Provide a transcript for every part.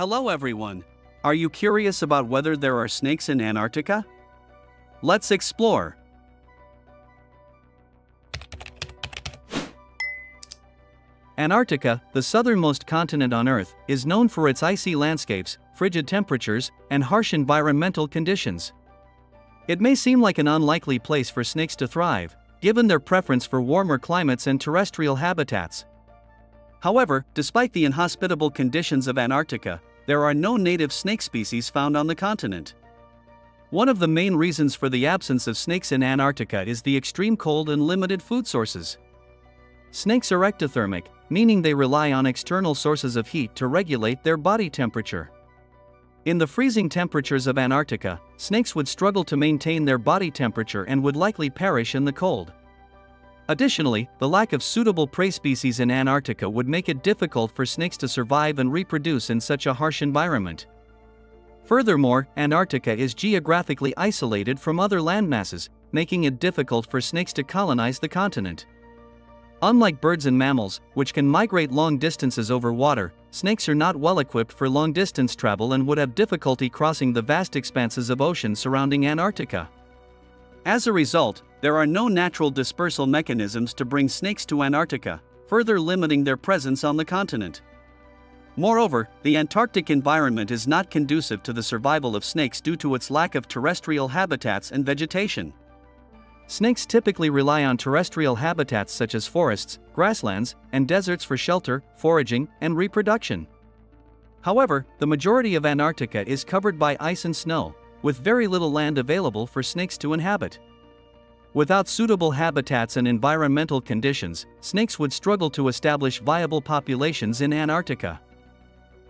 Hello everyone. Are you curious about whether there are snakes in Antarctica? Let's explore. Antarctica, the southernmost continent on Earth, is known for its icy landscapes, frigid temperatures, and harsh environmental conditions. It may seem like an unlikely place for snakes to thrive, given their preference for warmer climates and terrestrial habitats. However, despite the inhospitable conditions of Antarctica, there are no native snake species found on the continent. One of the main reasons for the absence of snakes in Antarctica is the extreme cold and limited food sources. Snakes are ectothermic, meaning they rely on external sources of heat to regulate their body temperature. In the freezing temperatures of Antarctica, snakes would struggle to maintain their body temperature and would likely perish in the cold. Additionally, the lack of suitable prey species in Antarctica would make it difficult for snakes to survive and reproduce in such a harsh environment. Furthermore, Antarctica is geographically isolated from other landmasses, making it difficult for snakes to colonize the continent. Unlike birds and mammals, which can migrate long distances over water, snakes are not well equipped for long distance travel and would have difficulty crossing the vast expanses of ocean surrounding Antarctica. As a result, there are no natural dispersal mechanisms to bring snakes to Antarctica, further limiting their presence on the continent. Moreover, the Antarctic environment is not conducive to the survival of snakes due to its lack of terrestrial habitats and vegetation. Snakes typically rely on terrestrial habitats such as forests, grasslands, and deserts for shelter, foraging, and reproduction. However, the majority of Antarctica is covered by ice and snow, with very little land available for snakes to inhabit. Without suitable habitats and environmental conditions, snakes would struggle to establish viable populations in Antarctica.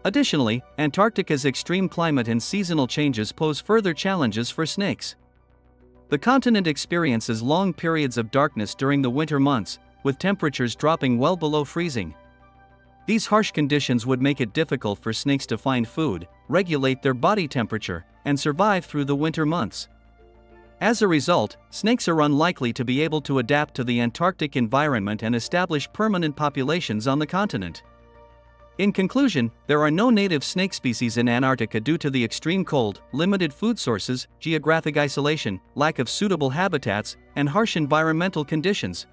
Additionally, Antarctica's extreme climate and seasonal changes pose further challenges for snakes. The continent experiences long periods of darkness during the winter months, with temperatures dropping well below freezing. These harsh conditions would make it difficult for snakes to find food, regulate their body temperature, and survive through the winter months. As a result, snakes are unlikely to be able to adapt to the Antarctic environment and establish permanent populations on the continent. In conclusion, there are no native snake species in Antarctica due to the extreme cold, limited food sources, geographic isolation, lack of suitable habitats, and harsh environmental conditions.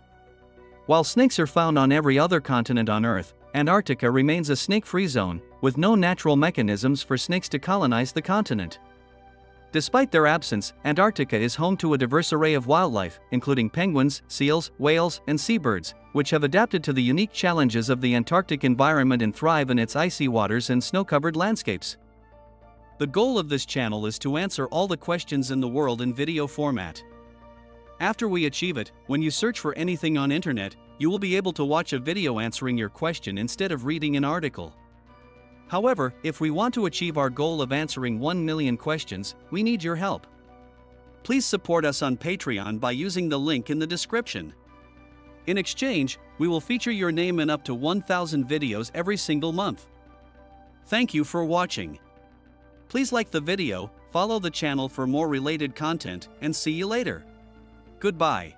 While snakes are found on every other continent on Earth, Antarctica remains a snake free zone, with no natural mechanisms for snakes to colonize the continent. Despite their absence, Antarctica is home to a diverse array of wildlife, including penguins, seals, whales, and seabirds, which have adapted to the unique challenges of the Antarctic environment and thrive in its icy waters and snow-covered landscapes. The goal of this channel is to answer all the questions in the world in video format. After we achieve it, when you search for anything on internet, you will be able to watch a video answering your question instead of reading an article. However, if we want to achieve our goal of answering 1 million questions, we need your help. Please support us on Patreon by using the link in the description. In exchange, we will feature your name in up to 1,000 videos every single month. Thank you for watching. Please like the video, follow the channel for more related content, and see you later. Goodbye.